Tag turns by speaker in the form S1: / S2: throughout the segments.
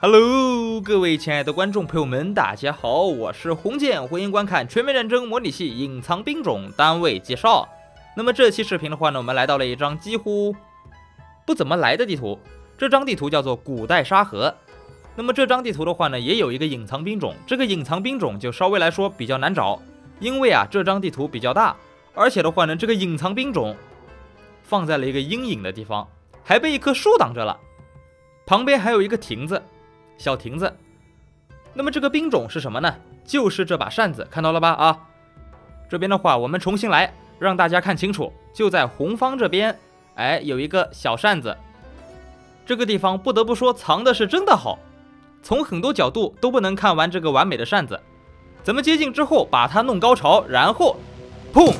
S1: Hello，各位亲爱的观众朋友们，大家好，我是红剑，欢迎观看《全面战争模拟器：隐藏兵种单位介绍》。那么这期视频的话呢，我们来到了一张几乎不怎么来的地图，这张地图叫做古代沙河。那么这张地图的话呢，也有一个隐藏兵种，这个隐藏兵种就稍微来说比较难找，因为啊这张地图比较大，而且的话呢，这个隐藏兵种放在了一个阴影的地方，还被一棵树挡着了，旁边还有一个亭子。小亭子，那么这个兵种是什么呢？就是这把扇子，看到了吧？啊，这边的话，我们重新来，让大家看清楚，就在红方这边，哎，有一个小扇子。这个地方不得不说藏的是真的好，从很多角度都不能看完这个完美的扇子。咱们接近之后，把它弄高潮，然后，砰，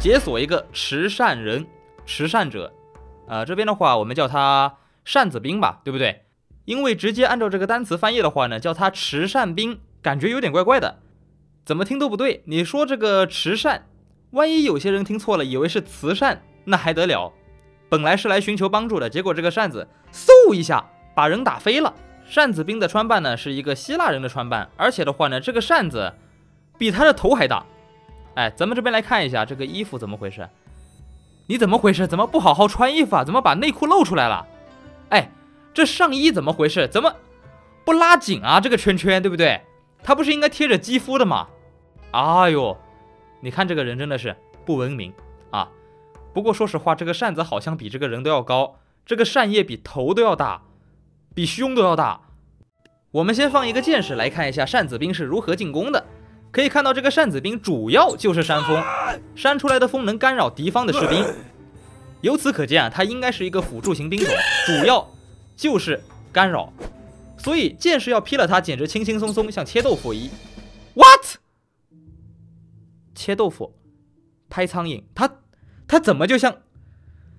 S1: 解锁一个持扇人，持扇者。啊，这边的话，我们叫他扇子兵吧，对不对？因为直接按照这个单词翻译的话呢，叫他慈善兵，感觉有点怪怪的，怎么听都不对。你说这个慈善，万一有些人听错了，以为是慈善，那还得了？本来是来寻求帮助的，结果这个扇子嗖一下把人打飞了。扇子兵的穿扮呢是一个希腊人的穿扮，而且的话呢，这个扇子比他的头还大。哎，咱们这边来看一下这个衣服怎么回事？你怎么回事？怎么不好好穿衣服啊？怎么把内裤露出来了？这上衣怎么回事？怎么不拉紧啊？这个圈圈对不对？它不是应该贴着肌肤的吗？哎呦，你看这个人真的是不文明啊！不过说实话，这个扇子好像比这个人都要高，这个扇叶比头都要大，比胸都要大。我们先放一个见识来看一下扇子兵是如何进攻的。可以看到，这个扇子兵主要就是扇风，扇出来的风能干扰敌方的士兵。由此可见啊，它应该是一个辅助型兵种，主要。就是干扰，所以剑士要劈了他，简直轻轻松松，像切豆腐一。What？切豆腐，拍苍蝇，他他怎么就像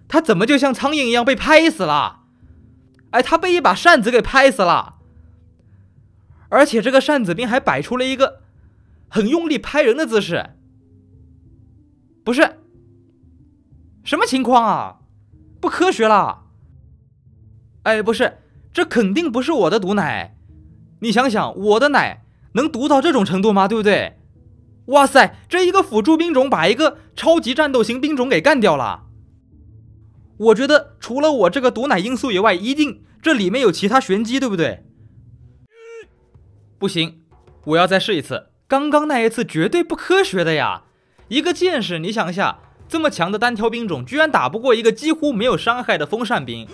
S1: 他怎么就像苍蝇一样被拍死了？哎，他被一把扇子给拍死了，而且这个扇子兵还摆出了一个很用力拍人的姿势，不是？什么情况啊？不科学了！哎，不是，这肯定不是我的毒奶。你想想，我的奶能毒到这种程度吗？对不对？哇塞，这一个辅助兵种把一个超级战斗型兵种给干掉了。我觉得除了我这个毒奶因素以外，一定这里面有其他玄机，对不对？不行，我要再试一次。刚刚那一次绝对不科学的呀！一个剑士，你想一下，这么强的单挑兵种，居然打不过一个几乎没有伤害的风扇兵。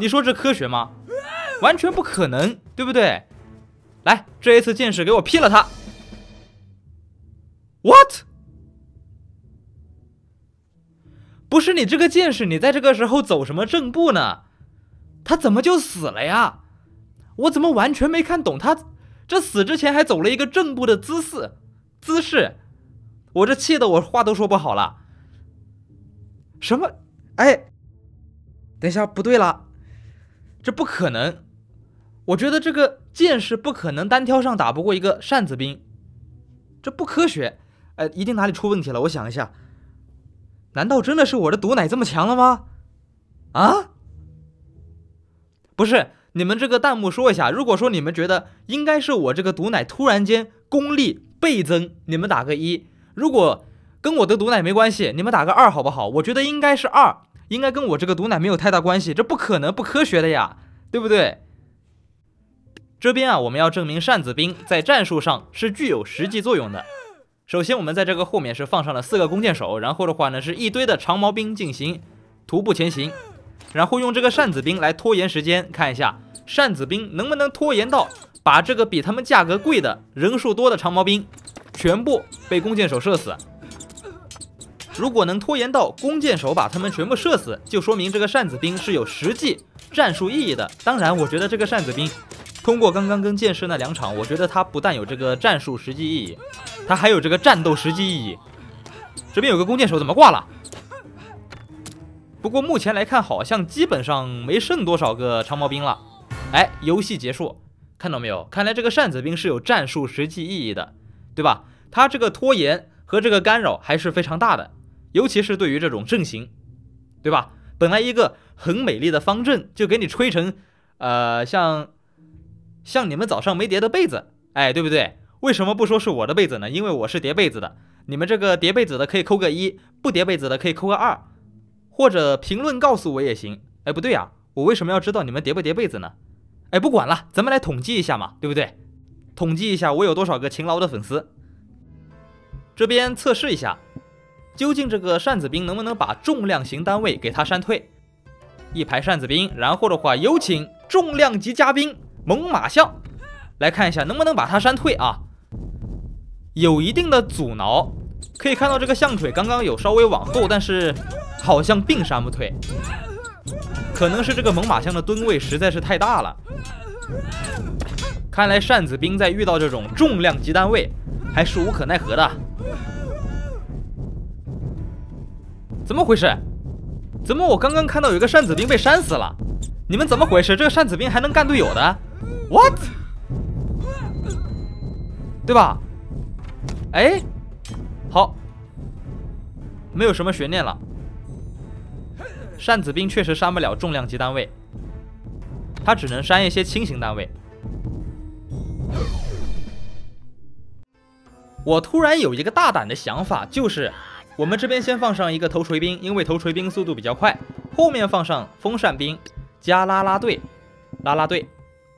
S1: 你说这科学吗？完全不可能，对不对？来，这一次剑士给我劈了他！What？不是你这个剑士，你在这个时候走什么正步呢？他怎么就死了呀？我怎么完全没看懂他这死之前还走了一个正步的姿势？姿势？我这气的我话都说不好了。什么？哎，等一下，不对了。这不可能，我觉得这个剑士不可能单挑上打不过一个扇子兵，这不科学，呃，一定哪里出问题了。我想一下，难道真的是我的毒奶这么强了吗？啊？不是，你们这个弹幕说一下，如果说你们觉得应该是我这个毒奶突然间功力倍增，你们打个一；如果跟我的毒奶没关系，你们打个二，好不好？我觉得应该是二。应该跟我这个毒奶没有太大关系，这不可能不科学的呀，对不对？这边啊，我们要证明扇子兵在战术上是具有实际作用的。首先，我们在这个后面是放上了四个弓箭手，然后的话呢，是一堆的长矛兵进行徒步前行，然后用这个扇子兵来拖延时间，看一下扇子兵能不能拖延到把这个比他们价格贵的人数多的长矛兵全部被弓箭手射死。如果能拖延到弓箭手把他们全部射死，就说明这个扇子兵是有实际战术意义的。当然，我觉得这个扇子兵通过刚刚跟剑士那两场，我觉得他不但有这个战术实际意义，他还有这个战斗实际意义。这边有个弓箭手怎么挂了？不过目前来看，好像基本上没剩多少个长矛兵了。哎，游戏结束，看到没有？看来这个扇子兵是有战术实际意义的，对吧？他这个拖延和这个干扰还是非常大的。尤其是对于这种阵型，对吧？本来一个很美丽的方阵，就给你吹成，呃，像像你们早上没叠的被子，哎，对不对？为什么不说是我的被子呢？因为我是叠被子的。你们这个叠被子的可以扣个一，不叠被子的可以扣个二，或者评论告诉我也行。哎，不对啊，我为什么要知道你们叠不叠被子呢？哎，不管了，咱们来统计一下嘛，对不对？统计一下我有多少个勤劳的粉丝。这边测试一下，究竟这个扇子兵能不能把重量型单位给他删退？一排扇子兵，然后的话有请重量级嘉宾猛犸象来看一下能不能把他删退啊？有一定的阻挠，可以看到这个象腿刚刚有稍微往后，但是好像并删不退，可能是这个猛犸象的吨位实在是太大了。看来扇子兵在遇到这种重量级单位还是无可奈何的。怎么回事？怎么我刚刚看到有个扇子兵被扇死了？你们怎么回事？这个扇子兵还能干队友的？What？对吧？哎，好，没有什么悬念了。扇子兵确实删不了重量级单位，他只能删一些轻型单位。我突然有一个大胆的想法，就是我们这边先放上一个头锤兵，因为头锤兵速度比较快。后面放上风扇兵加拉拉队，拉拉队。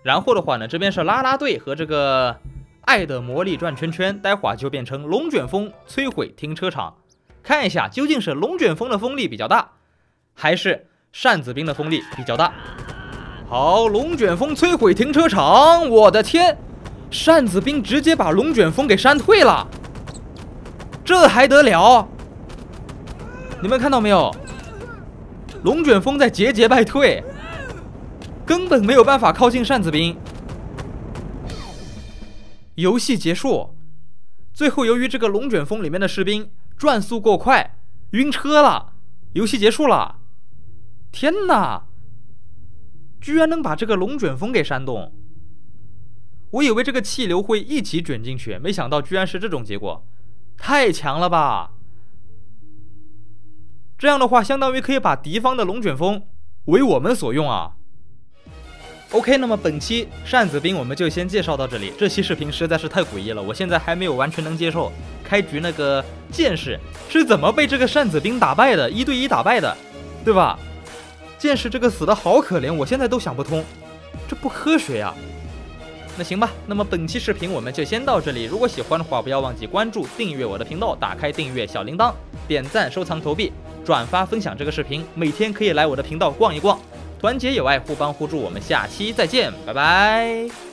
S1: 然后的话呢，这边是拉拉队和这个。爱的魔力转圈圈，待会儿就变成龙卷风摧毁停车场。看一下究竟是龙卷风的风力比较大，还是扇子兵的风力比较大？好，龙卷风摧毁停车场！我的天，扇子兵直接把龙卷风给扇退了，这还得了？你们看到没有？龙卷风在节节败退，根本没有办法靠近扇子兵。游戏结束，最后由于这个龙卷风里面的士兵转速过快，晕车了。游戏结束了，天哪！居然能把这个龙卷风给煽动，我以为这个气流会一起卷进去，没想到居然是这种结果，太强了吧！这样的话，相当于可以把敌方的龙卷风为我们所用啊。OK，那么本期扇子兵我们就先介绍到这里。这期视频实在是太诡异了，我现在还没有完全能接受开局那个剑士是怎么被这个扇子兵打败的，一对一打败的，对吧？剑士这个死的好可怜，我现在都想不通，这不科学呀。那行吧，那么本期视频我们就先到这里。如果喜欢的话，不要忘记关注、订阅我的频道，打开订阅小铃铛，点赞、收藏、投币、转发、分享这个视频，每天可以来我的频道逛一逛。团结友爱，互帮互助，我们下期再见，拜拜。